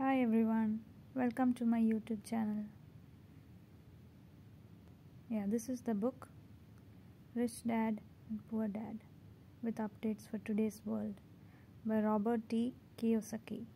Hi everyone, welcome to my YouTube channel. Yeah, this is the book Rich Dad and Poor Dad with updates for today's world by Robert T. Kiyosaki.